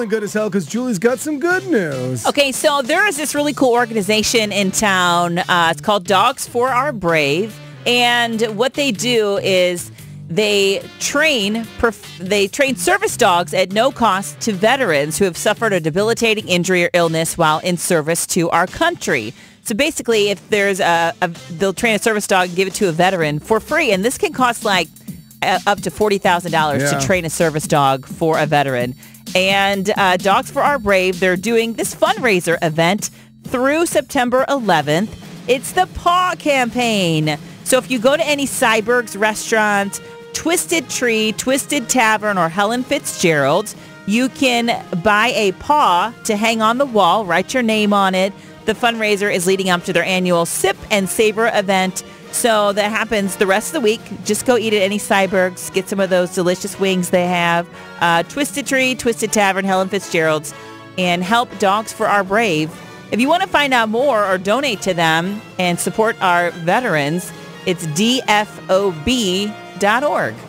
feeling good as hell because Julie's got some good news. Okay, so there is this really cool organization in town. Uh, it's called Dogs for Our Brave. And what they do is they train they train service dogs at no cost to veterans who have suffered a debilitating injury or illness while in service to our country. So basically, if there's a, a they'll train a service dog and give it to a veteran for free, and this can cost like up to forty thousand dollars Yeah. to train a service dog for a veteran. And uh, Dogs for Our Brave, they're doing this fundraiser event through September 11th. It's the Paw Campaign. So if you go to any Syberg's restaurant, Twisted Tree, Twisted Tavern, or Helen Fitzgerald's, you can buy a paw to hang on the wall, write your name on it. The fundraiser is leading up to their annual Sip and Savor event. So that happens the rest of the week. Just go eat at any Syberg's. Get some of those delicious wings they have. Uh, Twisted Tree, Twisted Tavern, Helen Fitzgerald's, and help Dogs for Our Brave. If you want to find out more or donate to them and support our veterans, it's dfob.org.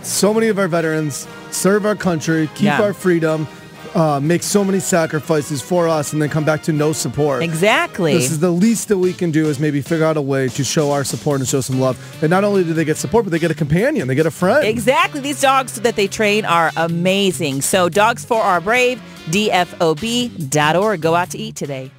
So many of our veterans serve our country, keep Yeah. our freedom, uh, make so many sacrifices for us, and then come back to no support. Exactly. This is the least that we can do is maybe figure out a way to show our support and show some love. And not only do they get support, but they get a companion, they get a friend. Exactly. These dogs that they train are amazing. So Dogs for Our Brave, dfob.org. Go out to eat today.